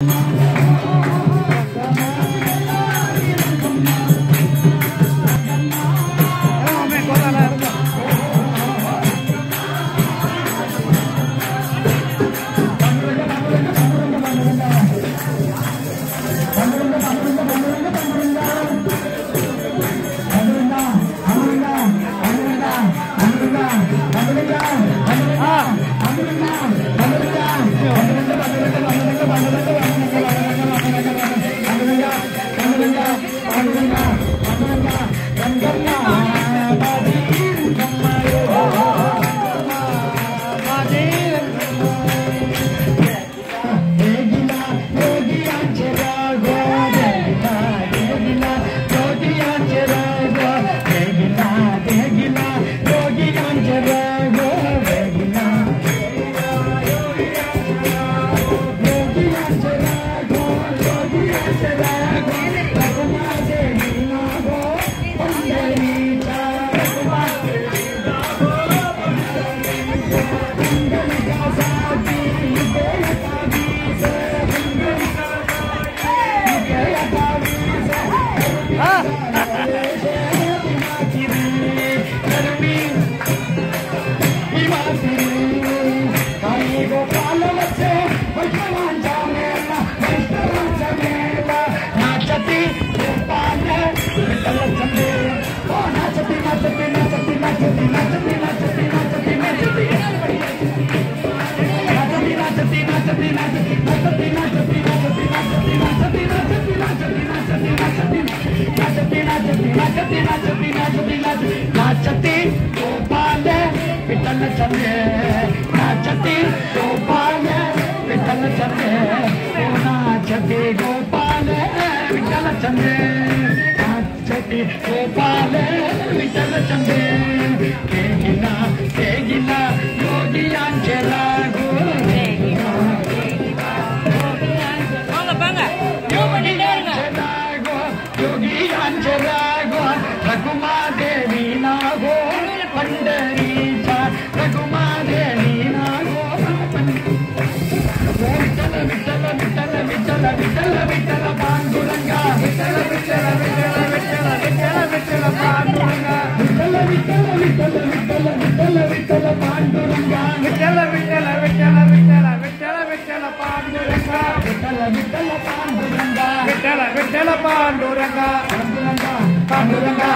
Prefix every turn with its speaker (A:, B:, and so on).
A: नाचती Ganga, Ganga, Ganga, Ganga, Ganga, Ganga, Ganga, Ganga, Ganga, Ganga, Ganga, Ganga, Ganga, Ganga, Ganga, नाचती गोपाल चंद्र ओ नाचती गोपाल विठ्ठल चंद्र नाचती गोपाल विठ्ठल चंद्र ಚಟಿ ಗೋಪಾಲ ವಿಠಲ ಚಂದೆ ಕೇಗಿನ ಕೇಗಿನ ಯೋಗಿಯಾಂಚೆ ರಾಗೋ ಯೋಗಿಯಾಂಚೆ ರಾಗೋ ರಘುಮಾದೇವಿ ನಾಗೋ ಪಂಡರೀಚ ರಘುಮಾದೇವಿ ನಾಗೋ ವಿಠಲ ವಿಠಲ ವಿಠಲ ವಿಠಲ ವಿಠಲ ವಿಠಲ விட்டல
B: விட்டல விட்டல விட்டல விட்டல விட்டல பாண்டுரங்கா.
A: விட்டல விட்டல பாண்டுரங்கா
B: விட்டல விட்டல பாண்டுரங்கா.
A: பாண்டுரங்கா பாண்டுரங்கா.